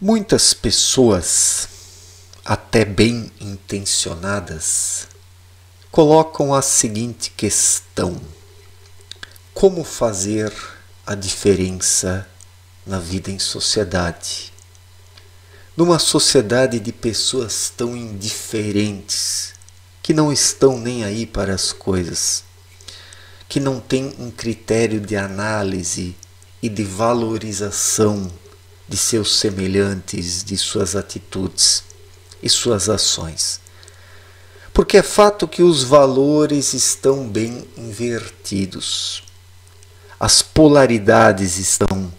Muitas pessoas, até bem intencionadas, colocam a seguinte questão: como fazer a diferença na vida em sociedade? Numa sociedade de pessoas tão indiferentes, que não estão nem aí para as coisas, que não têm um critério de análise e de valorização de seus semelhantes, de suas atitudes e suas ações. Porque é fato que os valores estão bem invertidos. As polaridades estão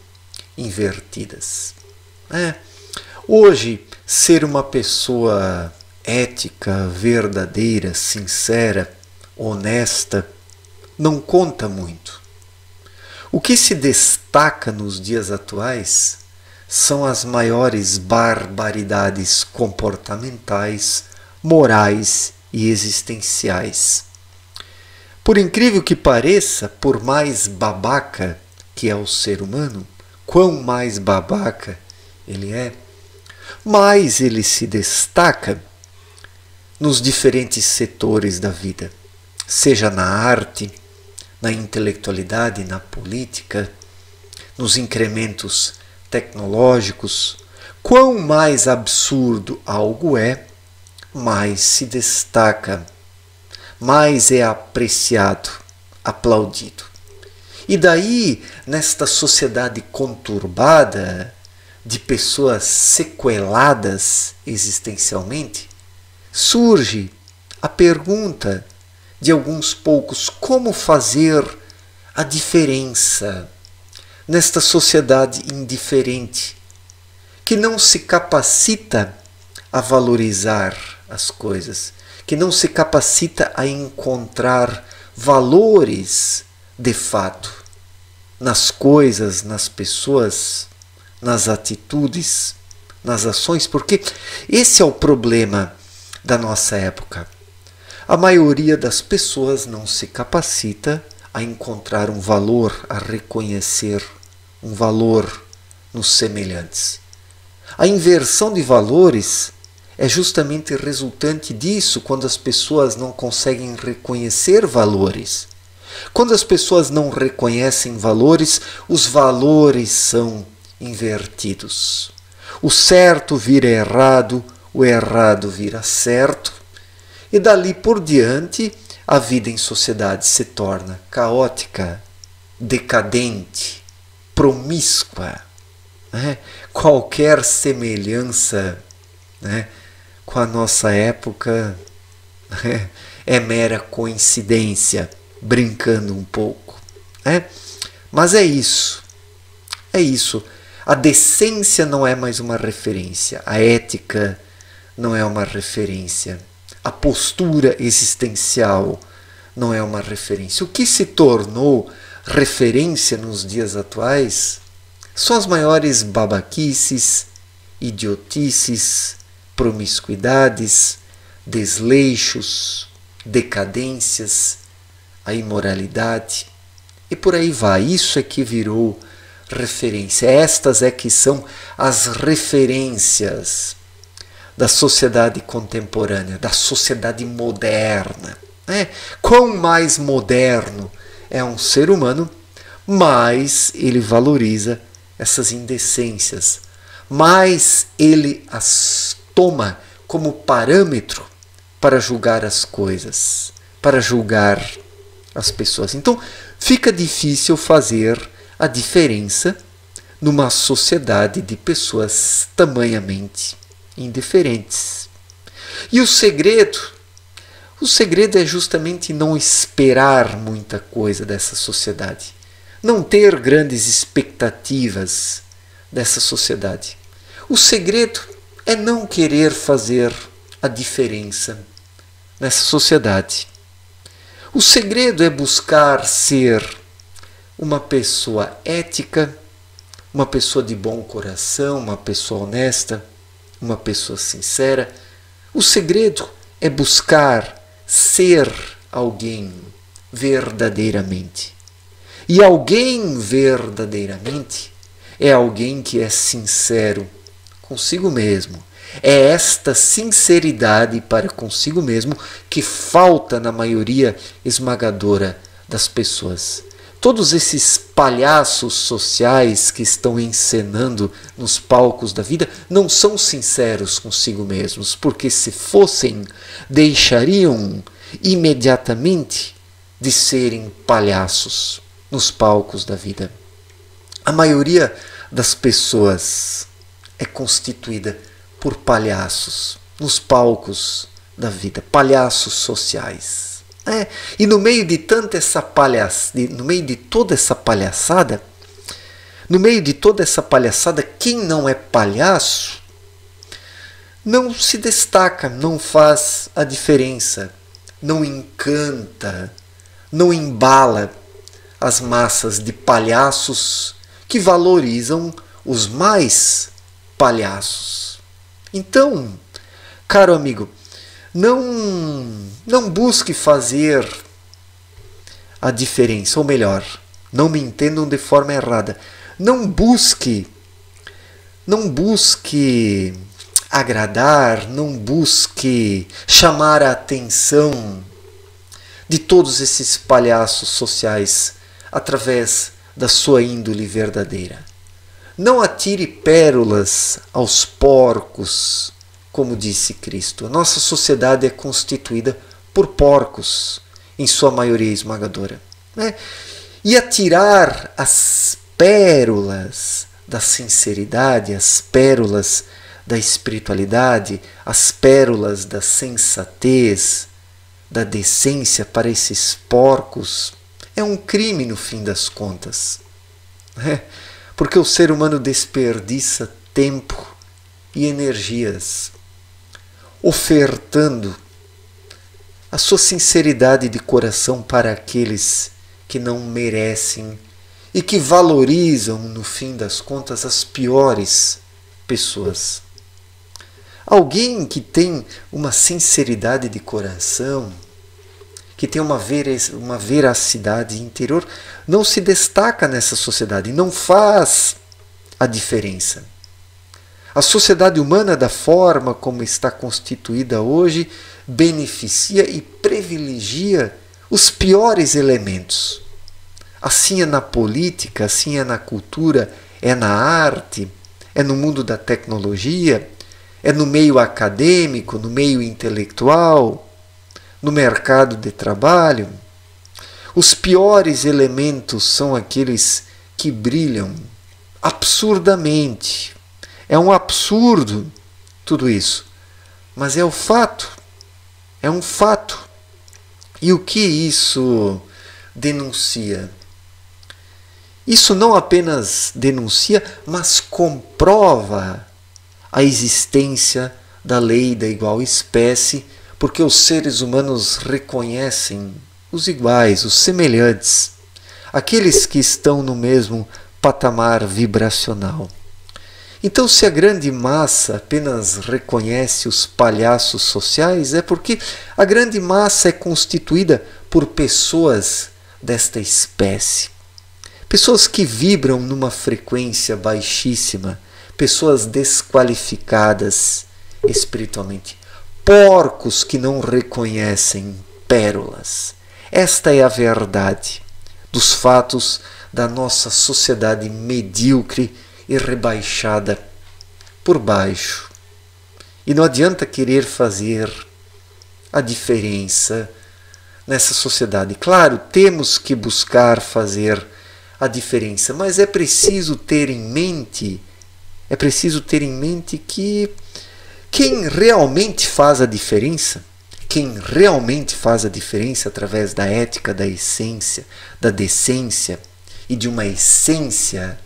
invertidas. É. Hoje, ser uma pessoa ética, verdadeira, sincera, honesta, não conta muito. O que se destaca nos dias atuais são as maiores barbaridades comportamentais, morais e existenciais. Por incrível que pareça, por mais babaca que é o ser humano, quão mais babaca ele é, mais ele se destaca nos diferentes setores da vida, seja na arte, na intelectualidade, na política, nos incrementos tecnológicos, quão mais absurdo algo é, mais se destaca, mais é apreciado, aplaudido. E daí, nesta sociedade conturbada, de pessoas sequeladas existencialmente, surge a pergunta de alguns poucos como fazer a diferença nesta sociedade indiferente, que não se capacita a valorizar as coisas, que não se capacita a encontrar valores de fato nas coisas, nas pessoas, nas atitudes, nas ações, porque esse é o problema da nossa época. A maioria das pessoas não se capacita a encontrar um valor, a reconhecer um valor nos semelhantes. A inversão de valores é justamente resultante disso quando as pessoas não conseguem reconhecer valores. Quando as pessoas não reconhecem valores, os valores são invertidos. O certo vira errado, o errado vira certo, e dali por diante a vida em sociedade se torna caótica, decadente, promíscua. Né? Qualquer semelhança né, com a nossa época né, é mera coincidência, brincando um pouco. Né? Mas é isso. É isso. A decência não é mais uma referência, a ética não é uma referência, a postura existencial não é uma referência. O que se tornou referência nos dias atuais são as maiores babaquices, idiotices, promiscuidades, desleixos, decadências, a imoralidade e por aí vai. Isso é que virou referência. Estas é que são as referências da sociedade contemporânea, da sociedade moderna. Né? Quão mais moderno é um ser humano, mais ele valoriza essas indecências, mais ele as toma como parâmetro para julgar as coisas, para julgar as pessoas. Então, fica difícil fazer a diferença numa sociedade de pessoas tamanhamente indiferentes. E o segredo o segredo é justamente não esperar muita coisa dessa sociedade, não ter grandes expectativas dessa sociedade. O segredo é não querer fazer a diferença nessa sociedade. O segredo é buscar ser uma pessoa ética, uma pessoa de bom coração, uma pessoa honesta, uma pessoa sincera. O segredo é buscar ser alguém verdadeiramente. E alguém verdadeiramente é alguém que é sincero consigo mesmo. É esta sinceridade para consigo mesmo que falta na maioria esmagadora das pessoas. Todos esses palhaços sociais que estão encenando nos palcos da vida não são sinceros consigo mesmos, porque se fossem, deixariam imediatamente de serem palhaços nos palcos da vida. A maioria das pessoas é constituída por palhaços nos palcos da vida, palhaços sociais. É, e no meio de tanta essa palhaça, no meio de toda essa palhaçada, no meio de toda essa palhaçada, quem não é palhaço não se destaca, não faz a diferença, não encanta, não embala as massas de palhaços que valorizam os mais palhaços. Então, caro amigo, não não busque fazer a diferença, ou melhor, não me entendam de forma errada. Não busque não busque agradar, não busque chamar a atenção de todos esses palhaços sociais através da sua índole verdadeira. Não atire pérolas aos porcos, como disse Cristo. A nossa sociedade é constituída por porcos, em sua maioria esmagadora. Né? E atirar as pérolas da sinceridade, as pérolas da espiritualidade, as pérolas da sensatez, da decência para esses porcos é um crime no fim das contas. É, porque o ser humano desperdiça tempo e energias ofertando a sua sinceridade de coração para aqueles que não merecem e que valorizam, no fim das contas, as piores pessoas. Alguém que tem uma sinceridade de coração, que tem uma, veracidade interior, não se destaca nessa sociedade, não faz a diferença. A sociedade humana, da forma como está constituída hoje, beneficia e privilegia os piores elementos. Assim é na política, assim é na cultura, é na arte, é no mundo da tecnologia, é no meio acadêmico, no meio intelectual, no mercado de trabalho, os piores elementos são aqueles que brilham absurdamente. É um absurdo tudo isso, mas é o fato. É um fato. E o que isso denuncia? Isso não apenas denuncia, mas comprova a existência da lei da igual espécie porque os seres humanos reconhecem os iguais, os semelhantes, aqueles que estão no mesmo patamar vibracional. Então, se a grande massa apenas reconhece os palhaços sociais, é porque a grande massa é constituída por pessoas desta espécie. Pessoas que vibram numa frequência baixíssima, pessoas desqualificadas espiritualmente porcos que não reconhecem pérolas. Esta é a verdade dos fatos da nossa sociedade medíocre e rebaixada por baixo. E não adianta querer fazer a diferença nessa sociedade. Claro, temos que buscar fazer a diferença, mas é preciso ter em mente, é preciso ter em mente que quem realmente faz a diferença, quem realmente faz a diferença através da ética, da essência, da decência e de uma essência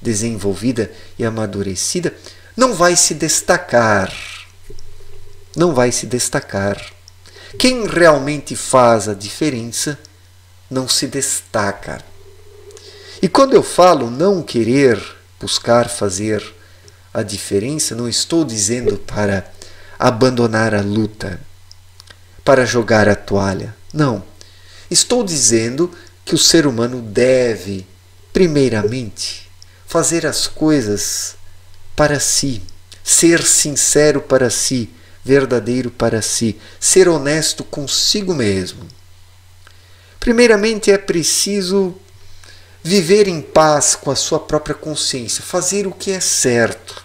desenvolvida e amadurecida, não vai se destacar. Não vai se destacar. Quem realmente faz a diferença não se destaca. E quando eu falo não querer buscar fazer a diferença, não estou dizendo para abandonar a luta, para jogar a toalha. Não. Estou dizendo que o ser humano deve, primeiramente, fazer as coisas para si, ser sincero para si, verdadeiro para si, ser honesto consigo mesmo. Primeiramente é preciso viver em paz com a sua própria consciência, fazer o que é certo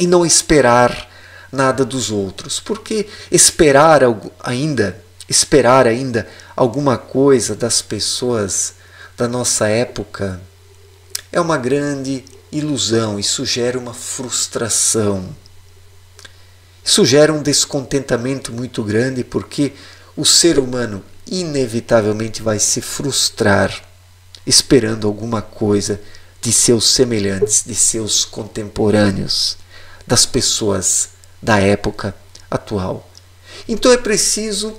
e não esperar nada dos outros, porque esperar ainda, esperar ainda alguma coisa das pessoas da nossa época é uma grande ilusão, isso gera uma frustração. Isso gera um descontentamento muito grande porque o ser humano inevitavelmente vai se frustrar esperando alguma coisa de seus semelhantes, de seus contemporâneos, das pessoas da época atual. Então é preciso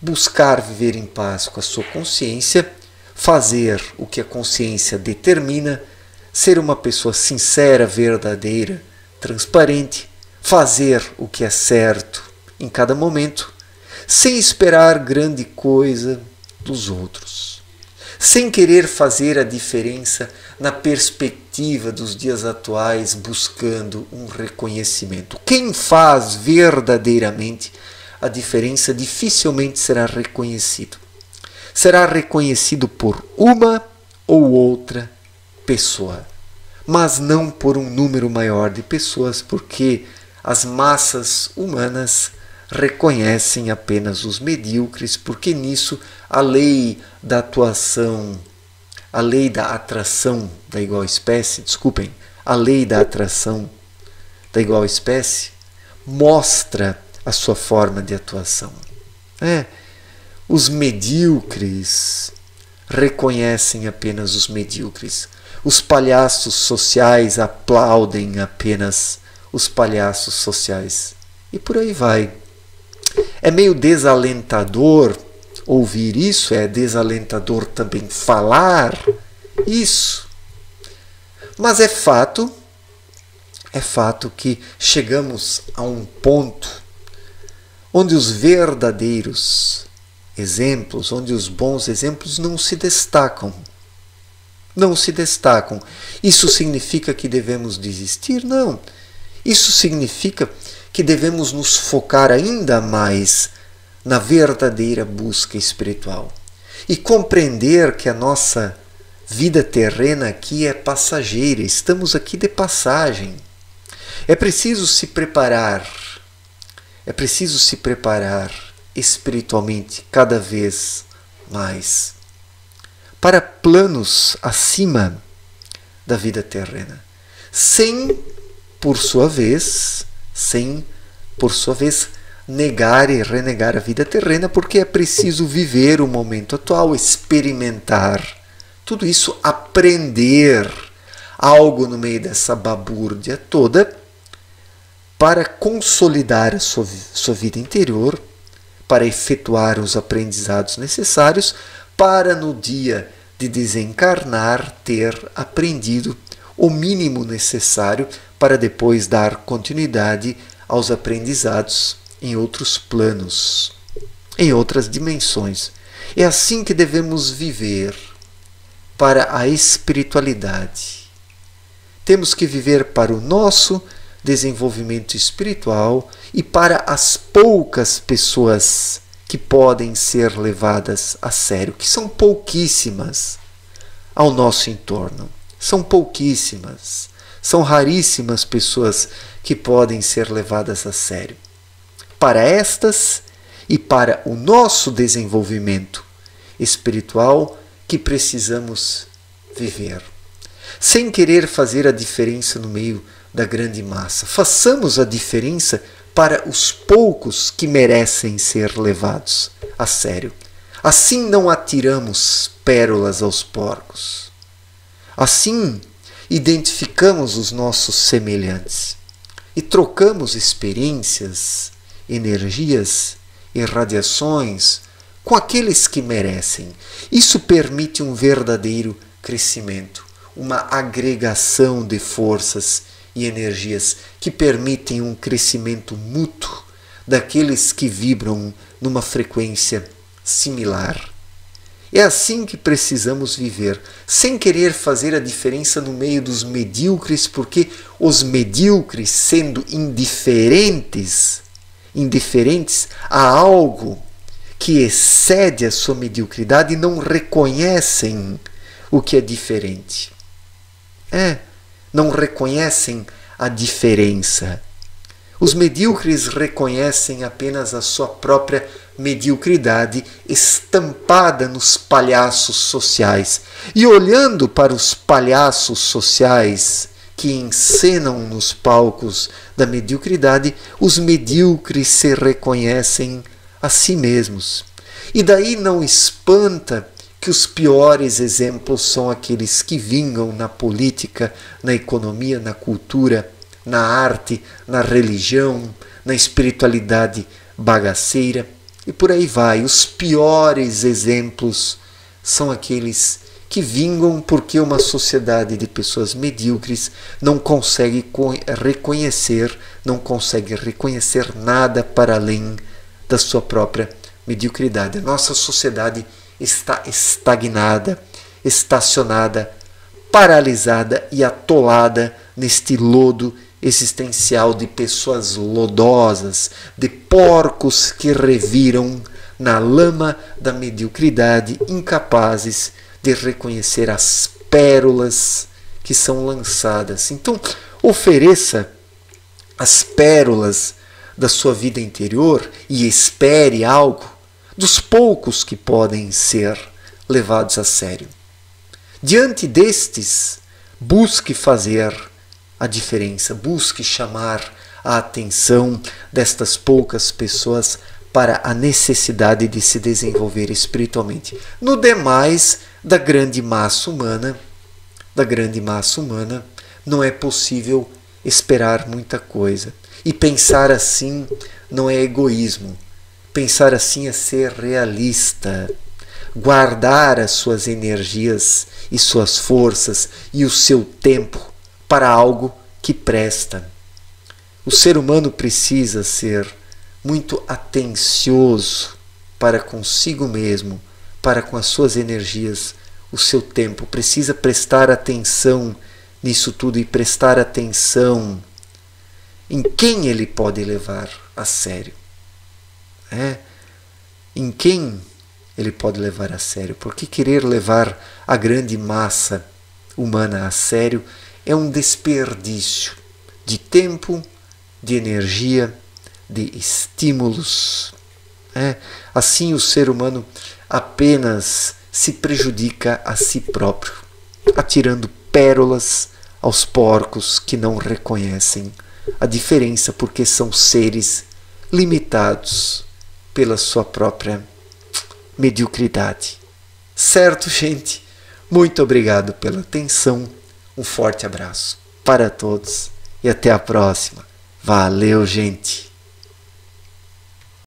buscar viver em paz com a sua consciência, fazer o que a consciência determina, ser uma pessoa sincera, verdadeira, transparente, fazer o que é certo em cada momento, sem esperar grande coisa dos outros, sem querer fazer a diferença na perspectiva dos dias atuais, buscando um reconhecimento. Quem faz verdadeiramente a diferença dificilmente será reconhecido. Será reconhecido por uma ou outra pessoa, mas não por um número maior de pessoas, porque as massas humanas reconhecem apenas os medíocres, porque nisso a lei da atuação, a lei da atração da igual espécie, desculpem, a lei da atração da igual espécie mostra a sua forma de atuação. É, os medíocres reconhecem apenas os medíocres. Os palhaços sociais aplaudem apenas os palhaços sociais. E por aí vai. É meio desalentador ouvir isso, é desalentador também falar isso. Mas é fato, é fato que chegamos a um ponto onde os verdadeiros exemplos, onde os bons exemplos não se destacam não se destacam. Isso significa que devemos desistir? Não. Isso significa que devemos nos focar ainda mais na verdadeira busca espiritual e compreender que a nossa vida terrena aqui é passageira, estamos aqui de passagem. É preciso se preparar, é preciso se preparar espiritualmente cada vez mais para planos acima da vida terrena, sem, por sua vez, sem, por sua vez, negar e renegar a vida terrena, porque é preciso viver o momento atual, experimentar tudo isso, aprender algo no meio dessa babúrdia toda, para consolidar a sua, sua vida interior, para efetuar os aprendizados necessários para no dia de desencarnar ter aprendido o mínimo necessário para depois dar continuidade aos aprendizados em outros planos, em outras dimensões. É assim que devemos viver para a espiritualidade. Temos que viver para o nosso desenvolvimento espiritual e para as poucas pessoas que podem ser levadas a sério, que são pouquíssimas ao nosso entorno. São pouquíssimas. São raríssimas pessoas que podem ser levadas a sério. Para estas e para o nosso desenvolvimento espiritual que precisamos viver. Sem querer fazer a diferença no meio da grande massa. Façamos a diferença para os poucos que merecem ser levados a sério. Assim não atiramos pérolas aos porcos. Assim identificamos os nossos semelhantes e trocamos experiências, energias e radiações com aqueles que merecem. Isso permite um verdadeiro crescimento, uma agregação de forças e energias que permitem um crescimento mútuo daqueles que vibram numa frequência similar. É assim que precisamos viver, sem querer fazer a diferença no meio dos medíocres, porque os medíocres, sendo indiferentes, indiferentes a algo que excede a sua mediocridade, não reconhecem o que é diferente. É, não reconhecem a diferença. Os medíocres reconhecem apenas a sua própria mediocridade estampada nos palhaços sociais. E olhando para os palhaços sociais que encenam nos palcos da mediocridade, os medíocres se reconhecem a si mesmos. E daí não espanta que os piores exemplos são aqueles que vingam na política, na economia, na cultura, na arte, na religião, na espiritualidade bagaceira e por aí vai. Os piores exemplos são aqueles que vingam porque uma sociedade de pessoas medíocres não consegue reconhecer, não consegue reconhecer nada para além da sua própria mediocridade. A nossa sociedade está estagnada, estacionada, paralisada e atolada neste lodo existencial de pessoas lodosas, de porcos que reviram na lama da mediocridade, incapazes de reconhecer as pérolas que são lançadas. Então, ofereça as pérolas da sua vida interior e espere algo dos poucos que podem ser levados a sério. Diante destes, busque fazer a diferença, busque chamar a atenção destas poucas pessoas para a necessidade de se desenvolver espiritualmente. No demais, da grande massa humana, da grande massa humana, não é possível esperar muita coisa. E pensar assim não é egoísmo. Pensar assim é ser realista. Guardar as suas energias e suas forças e o seu tempo para algo que presta. O ser humano precisa ser muito atencioso para consigo mesmo, para com as suas energias, o seu tempo. Precisa prestar atenção nisso tudo e prestar atenção em quem ele pode levar a sério. É? Em quem ele pode levar a sério? Porque querer levar a grande massa humana a sério é um desperdício de tempo, de energia, de estímulos. É, assim, o ser humano apenas se prejudica a si próprio, atirando pérolas aos porcos que não reconhecem a diferença porque são seres limitados pela sua própria mediocridade. Certo, gente? Muito obrigado pela atenção um forte abraço para todos e até a próxima. Valeu, gente!